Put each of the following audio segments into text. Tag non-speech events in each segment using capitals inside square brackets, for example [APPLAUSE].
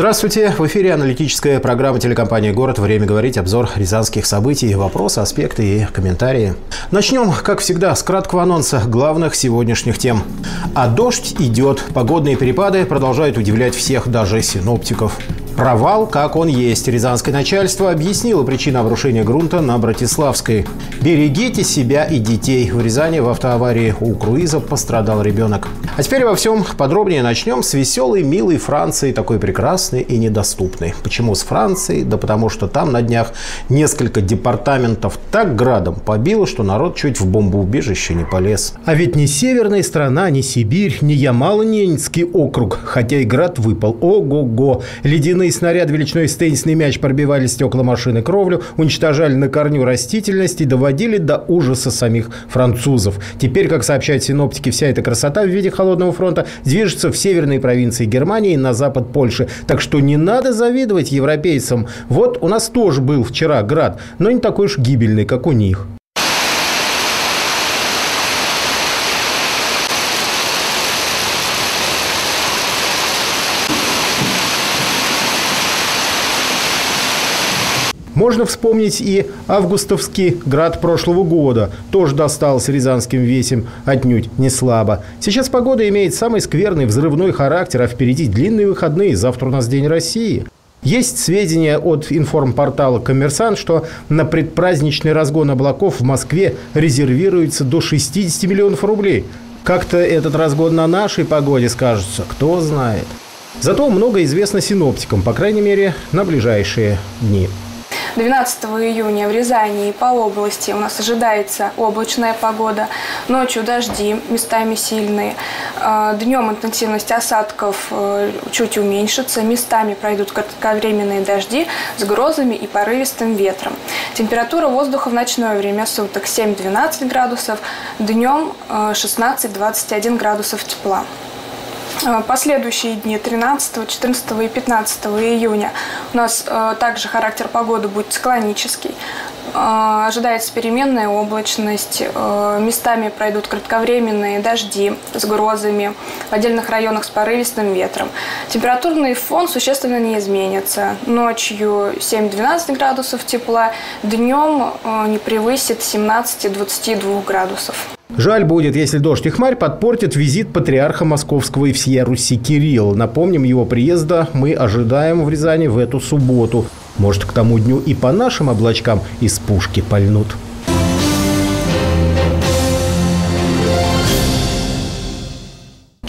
Здравствуйте! В эфире аналитическая программа телекомпании «Город». Время говорить. Обзор рязанских событий, вопросы, аспекты и комментарии. Начнем, как всегда, с краткого анонса главных сегодняшних тем. А дождь идет. Погодные перепады продолжают удивлять всех, даже синоптиков. Провал, как он есть. Рязанское начальство объяснило причину обрушения грунта на Братиславской. Берегите себя и детей. В Рязани в автоаварии у круиза пострадал ребенок. А теперь во всем подробнее начнем с веселой, милой Франции, такой прекрасной и недоступной. Почему с Францией? Да потому что там на днях несколько департаментов так градом побило, что народ чуть в бомбоубежище не полез. А ведь не северная страна, не Сибирь, не Ямало-Ненецкий округ, хотя и град выпал. Ого-го! Ледяные Шальные снаряды величиной с теннисный мяч пробивали стекла машины кровлю, уничтожали на корню растительность и доводили до ужаса самих французов. Теперь, как сообщают синоптики, вся эта красота в виде холодного фронта движется в северные провинции Германии и на запад Польши. Так что не надо завидовать европейцам. Вот у нас тоже был вчера град, но не такой уж гибельный, как у них. Можно вспомнить и августовский град прошлого года. Тоже достался рязанским весем отнюдь не слабо. Сейчас погода имеет самый скверный взрывной характер, а впереди длинные выходные. Завтра у нас День России. Есть сведения от информпортала «Коммерсант», что на предпраздничный разгон облаков в Москве резервируется до 60 миллионов рублей. Как-то этот разгон на нашей погоде скажется, кто знает. Зато много известно синоптикам, по крайней мере, на ближайшие дни. 12 июня в Рязани и по области у нас ожидается облачная погода. Ночью дожди, местами сильные. А, Днем интенсивность осадков э, чуть уменьшится. Местами пройдут кратковременные дожди с грозами и порывистым ветром. Температура воздуха в ночное время суток 7-12 градусов, днем 16-21 э, градусов тепла. Э, последующие дни 13, 14 и 15 июня у нас э, также характер погоды будет склонический. Э, ожидается переменная облачность. Местами пройдут кратковременные дожди с грозами. В отдельных районах с порывистым ветром. Температурный фон существенно не изменится. Ночью 7-12 градусов тепла, днем не превысит 17-22 градусов. Жаль будет, если дождь и хмарь подпортит визит патриарха Московского и всея Руси Кирилла. Напомним, его приезда мы ожидаем в Рязани в эту субботу. Может, к тому дню и по нашим облачкам из пушки пальнут.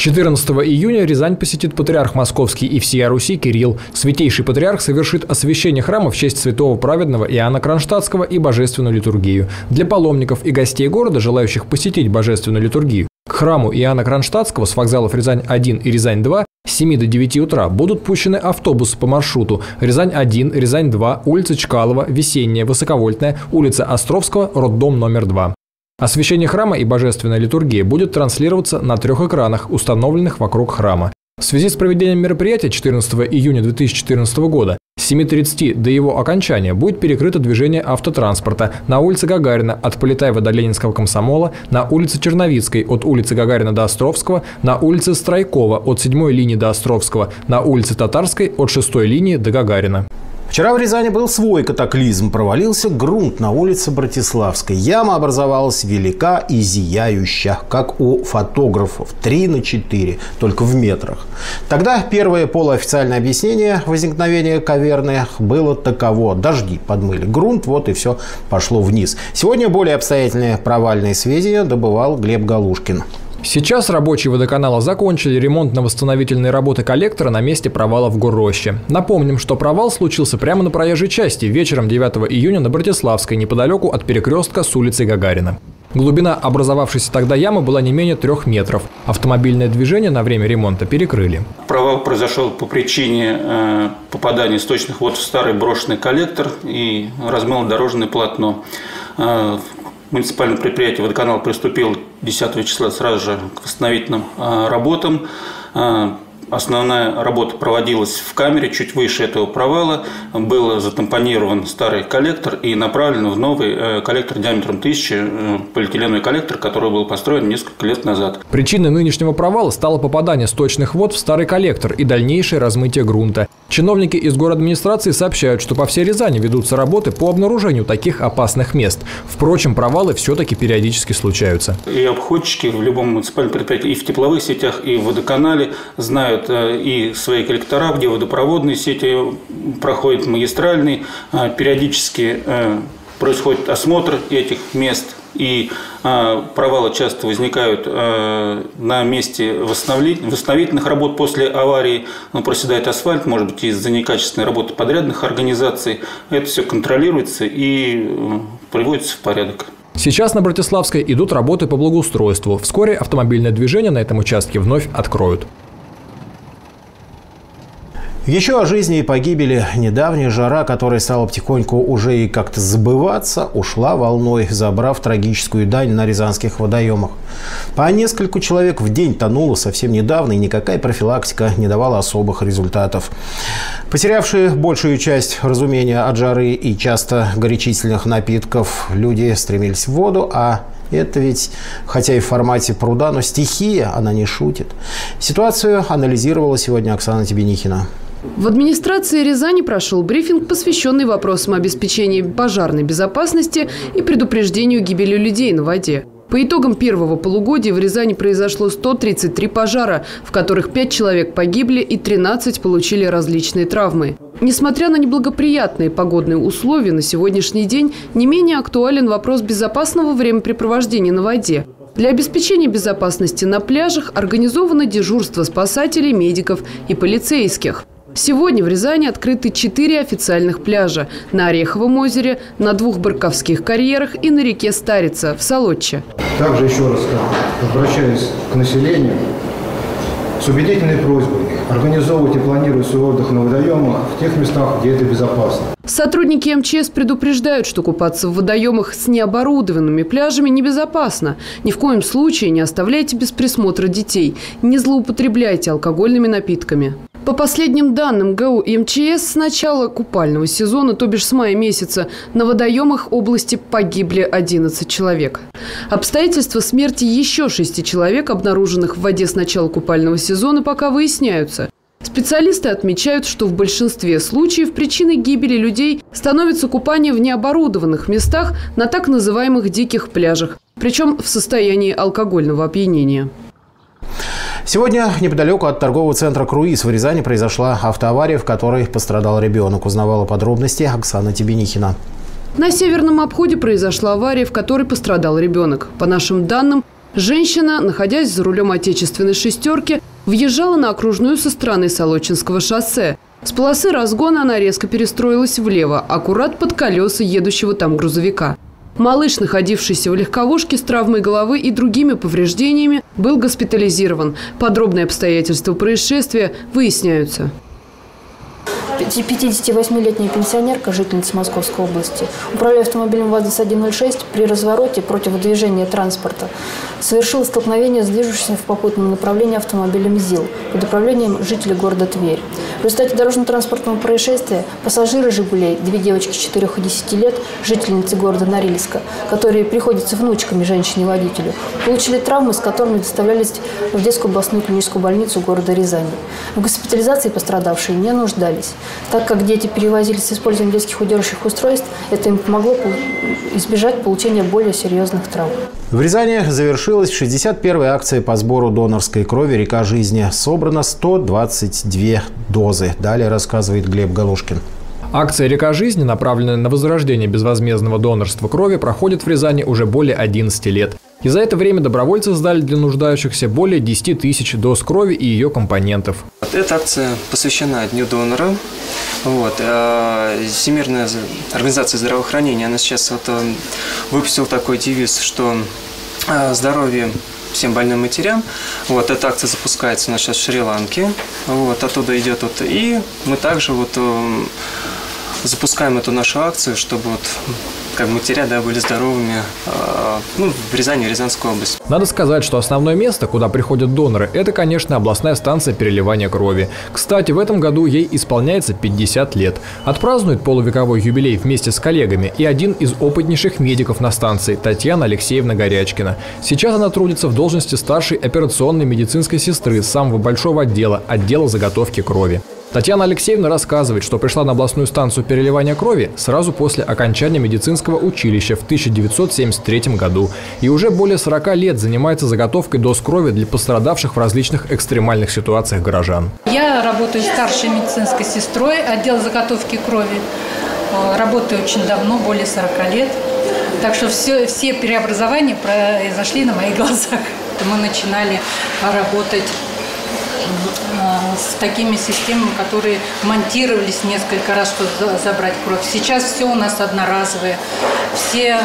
14 июня Рязань посетит патриарх Московский и всея Руси Кирилл. Святейший патриарх совершит освящение храма в честь святого праведного Иоанна Кронштадтского и божественную литургию. Для паломников и гостей города, желающих посетить божественную литургию, к храму Иоанна Кронштадтского с вокзалов Рязань-1 и Рязань-2 с 7 до 9 утра будут пущены автобусы по маршруту Рязань-1, Рязань-2, улица Чкалова, Весенняя, Высоковольтная, улица Островского, роддом номер 2. Освящение храма и божественная литургия будет транслироваться на трех экранах, установленных вокруг храма. В связи с проведением мероприятия 14 июня 2014 года с 7.30 до его окончания будет перекрыто движение автотранспорта на улице Гагарина от Полетаева до Ленинского комсомола, на улице Черновицкой от улицы Гагарина до Островского, на улице Страйкова от 7 линии до Островского, на улице Татарской от 6 линии до Гагарина. Вчера в Рязани был свой катаклизм. Провалился грунт на улице Братиславской. Яма образовалась велика и зияющая, как у фотографов. 3 на 4, только в метрах. Тогда первое полуофициальное объяснение возникновения каверны было таково. Дожди подмыли грунт, вот и все пошло вниз. Сегодня более обстоятельные провальные сведения добывал Глеб Галушкин. Сейчас рабочие водоканала закончили ремонтно-восстановительные работы коллектора на месте провала в Горроще. Напомним, что провал случился прямо на проезжей части вечером 9 июня на Братиславской, неподалеку от перекрестка с улицей Гагарина. Глубина образовавшейся тогда ямы была не менее трех метров. Автомобильное движение на время ремонта перекрыли. Провал произошел по причине э, попадания сточных вод в старый брошенный коллектор и размыло дорожное полотно. Э, муниципальное предприятие «Водоканал» приступил 10 числа сразу же к восстановительным а, работам. А, основная работа проводилась в камере, чуть выше этого провала. Был затампонирован старый коллектор и направлен в новый э, коллектор диаметром 1000, э, полиэтиленовый коллектор, который был построен несколько лет назад. Причиной нынешнего провала стало попадание сточных вод в старый коллектор и дальнейшее размытие грунта. Чиновники из администрации сообщают, что по всей Рязани ведутся работы по обнаружению таких опасных мест. Впрочем, провалы все-таки периодически случаются. И обходчики в любом муниципальном предприятии, и в тепловых сетях, и в водоканале знают э, и свои коллектора, где водопроводные сети проходят магистральные. Э, периодически э, происходит осмотр этих мест – и э, провалы часто возникают э, на месте восстановительных работ после аварии. Ну, проседает асфальт, может быть, из-за некачественной работы подрядных организаций. Это все контролируется и э, приводится в порядок. Сейчас на Братиславской идут работы по благоустройству. Вскоре автомобильное движение на этом участке вновь откроют. Еще о жизни и погибели недавняя жара, которая стала потихоньку уже и как-то забываться, ушла волной, забрав трагическую дань на рязанских водоемах. По нескольку человек в день тонуло совсем недавно, и никакая профилактика не давала особых результатов. Потерявшие большую часть разумения от жары и часто горячительных напитков, люди стремились в воду, а это ведь, хотя и в формате пруда, но стихия, она не шутит. Ситуацию анализировала сегодня Оксана Тебенихина. В администрации Рязани прошел брифинг, посвященный вопросам обеспечения пожарной безопасности и предупреждению гибели людей на воде. По итогам первого полугодия в Рязани произошло 133 пожара, в которых 5 человек погибли и 13 получили различные травмы. Несмотря на неблагоприятные погодные условия, на сегодняшний день не менее актуален вопрос безопасного времяпрепровождения на воде. Для обеспечения безопасности на пляжах организовано дежурство спасателей, медиков и полицейских. Сегодня в Рязани открыты четыре официальных пляжа – на Ореховом озере, на двух Барковских карьерах и на реке Старица в Солодче. Также еще раз обращаюсь к населению с убедительной просьбой организовывать и планировать свой отдых на водоемах в тех местах, где это безопасно. Сотрудники МЧС предупреждают, что купаться в водоемах с необорудованными пляжами небезопасно. Ни в коем случае не оставляйте без присмотра детей. Не злоупотребляйте алкогольными напитками. По последним данным ГУ и МЧС, с начала купального сезона, то бишь с мая месяца, на водоемах области погибли 11 человек. Обстоятельства смерти еще шести человек, обнаруженных в воде с начала купального сезона, пока выясняются. Специалисты отмечают, что в большинстве случаев причиной гибели людей становится купание в необорудованных местах на так называемых диких пляжах, причем в состоянии алкогольного опьянения. Сегодня неподалеку от торгового центра «Круиз» в Рязани произошла автоавария, в которой пострадал ребенок. Узнавала подробности Оксана Тебенихина. На северном обходе произошла авария, в которой пострадал ребенок. По нашим данным, женщина, находясь за рулем отечественной «шестерки», въезжала на окружную со стороны Солочинского шоссе. С полосы разгона она резко перестроилась влево, аккурат под колеса едущего там грузовика. Малыш, находившийся в легковушке с травмой головы и другими повреждениями, был госпитализирован. Подробные обстоятельства происшествия выясняются. 58-летняя пенсионерка, жительница Московской области, управляя автомобилем ВАЗ-106 при развороте против движения транспорта, совершила столкновение с движущимся в попутном направлении автомобилем ЗИЛ под управлением жителей города Тверь. В результате дорожно-транспортного происшествия пассажиры «Жигулей», две девочки 4 и 10 лет, жительницы города Норильска, которые приходятся внучками женщине-водителю, получили травмы, с которыми доставлялись в детскую областную клиническую больницу города Рязани. В госпитализации пострадавшие не нуждались. Так как дети перевозились с использованием детских удерживающих устройств, это им помогло избежать получения более серьезных травм. В Рязани завершилась 61-я акция по сбору донорской крови «Река жизни». Собрано 122 дозы. Далее рассказывает Глеб Галушкин. Акция «Река жизни», направленная на возрождение безвозмездного донорства крови, проходит в Рязани уже более 11 лет. И за это время добровольцы сдали для нуждающихся более 10 тысяч доз крови и ее компонентов. Эта акция посвящена Дню донора. Вот. А Всемирная организация здравоохранения, она сейчас вот э, выпустила такой девиз, что э, здоровье всем больным матерям. Вот, эта акция запускается у нас сейчас в Шри-Ланке. Вот, оттуда идет вот. И мы также вот э, запускаем эту нашу акцию, чтобы вот как матеря да, были здоровыми э, ну, в Рязани, Рязанской области. Надо сказать, что основное место, куда приходят доноры, это, конечно, областная станция переливания крови. Кстати, в этом году ей исполняется 50 лет. Отпразднует полувековой юбилей вместе с коллегами и один из опытнейших медиков на станции Татьяна Алексеевна Горячкина. Сейчас она трудится в должности старшей операционной медицинской сестры самого большого отдела, отдела заготовки крови. Татьяна Алексеевна рассказывает, что пришла на областную станцию переливания крови сразу после окончания медицинского училища в 1973 году и уже более 40 лет занимается заготовкой доз крови для пострадавших в различных экстремальных ситуациях горожан. Я работаю старшей медицинской сестрой отдел заготовки крови. Э, работаю очень давно, более 40 лет. Так что все, все преобразования произошли на моих [LAUGHS] глазах. Мы начинали работать с такими системами, которые монтировались несколько раз, чтобы забрать кровь. Сейчас все у нас одноразовые. Все, э,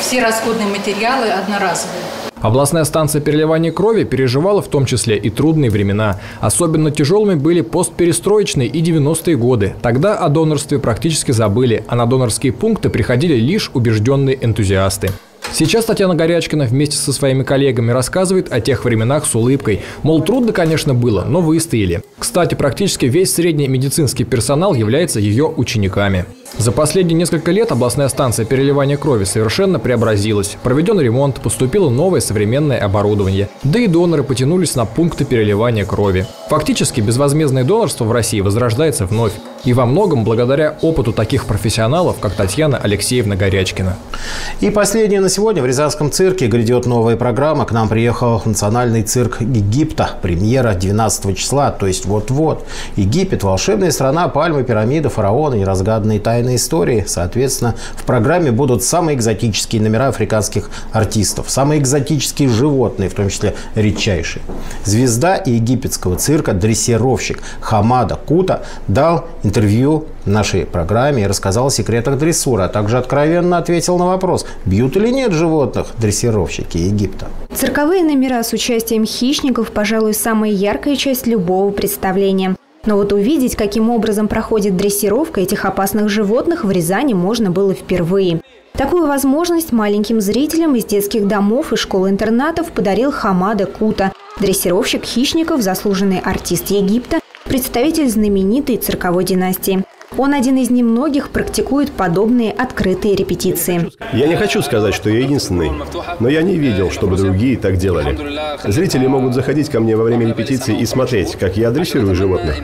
все расходные материалы одноразовые. Областная станция переливания крови переживала в том числе и трудные времена. Особенно тяжелыми были постперестроечные и 90-е годы. Тогда о донорстве практически забыли, а на донорские пункты приходили лишь убежденные энтузиасты. Сейчас Татьяна Горячкина вместе со своими коллегами рассказывает о тех временах с улыбкой. Мол, трудно, конечно, было, но выстояли. Кстати, практически весь средний медицинский персонал является ее учениками. За последние несколько лет областная станция переливания крови совершенно преобразилась. Проведен ремонт, поступило новое современное оборудование. Да и доноры потянулись на пункты переливания крови. Фактически безвозмездное донорство в России возрождается вновь. И во многом благодаря опыту таких профессионалов, как Татьяна Алексеевна Горячкина. И последнее на сегодня. В Рязанском цирке грядет новая программа. К нам приехал национальный цирк Египта. Премьера 12 числа, то есть вот-вот. Египет – волшебная страна, пальмы, пирамиды, фараоны, неразгаданные тайны истории. Соответственно, в программе будут самые экзотические номера африканских артистов, самые экзотические животные, в том числе редчайшие. Звезда египетского цирка, дрессировщик Хамада Кута дал интервью интервью нашей программе и рассказал о секретах дрессура, а также откровенно ответил на вопрос, бьют или нет животных дрессировщики Египта. Цирковые номера с участием хищников, пожалуй, самая яркая часть любого представления. Но вот увидеть, каким образом проходит дрессировка этих опасных животных в Рязани можно было впервые. Такую возможность маленьким зрителям из детских домов и школ-интернатов подарил Хамада Кута, дрессировщик хищников, заслуженный артист Египта, представитель знаменитой цирковой династии. Он один из немногих практикует подобные открытые репетиции. Я не хочу сказать, что я единственный, но я не видел, чтобы другие так делали. Зрители могут заходить ко мне во время репетиции и смотреть, как я дрессирую животных.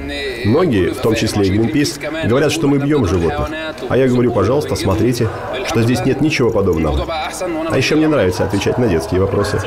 Многие, в том числе и Гринпис, говорят, что мы бьем животных. А я говорю, пожалуйста, смотрите, что здесь нет ничего подобного. А еще мне нравится отвечать на детские вопросы.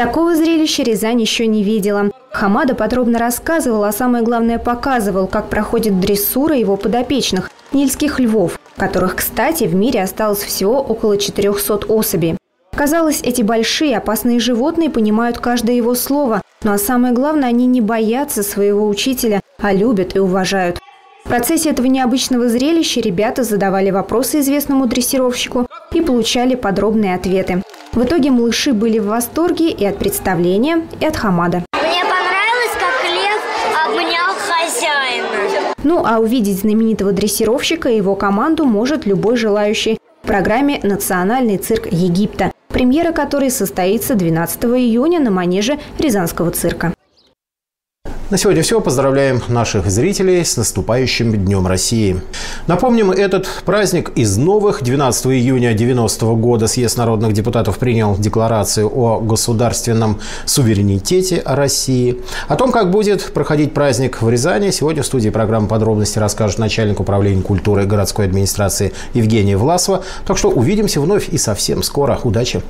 Такого зрелища Рязань еще не видела. Хамада подробно рассказывал, а самое главное показывал, как проходит дрессура его подопечных – нильских львов, которых, кстати, в мире осталось всего около 400 особей. Казалось, эти большие опасные животные понимают каждое его слово, ну а самое главное, они не боятся своего учителя, а любят и уважают. В процессе этого необычного зрелища ребята задавали вопросы известному дрессировщику и получали подробные ответы. В итоге малыши были в восторге и от представления, и от Хамада. Мне понравилось, как лев обнял хозяина. Ну а увидеть знаменитого дрессировщика и его команду может любой желающий в программе «Национальный цирк Египта», премьера которой состоится 12 июня на манеже Рязанского цирка. На сегодня все. Поздравляем наших зрителей с наступающим Днем России. Напомним, этот праздник из новых. 12 июня 90 года съезд народных депутатов принял декларацию о государственном суверенитете России. О том, как будет проходить праздник в Рязани, сегодня в студии программы подробности расскажет начальник управления культуры городской администрации Евгения Власова. Так что увидимся вновь и совсем скоро. Удачи!